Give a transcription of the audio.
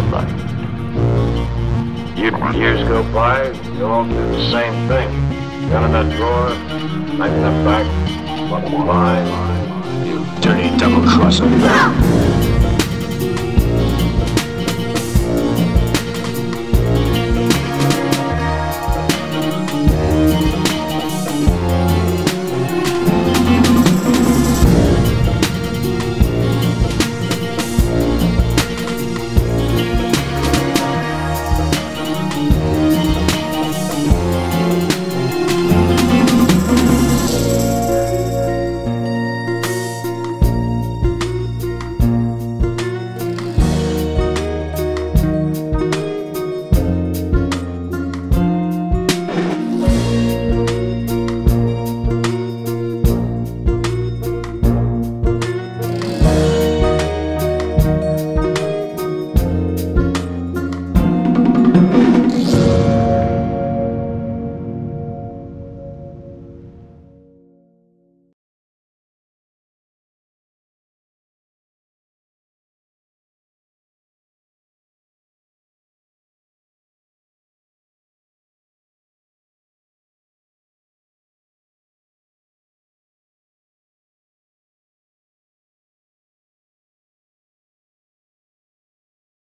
your life. Years go by, you all do the same thing. Gun in that drawer, knife in the back, behind. You dirty double crosser.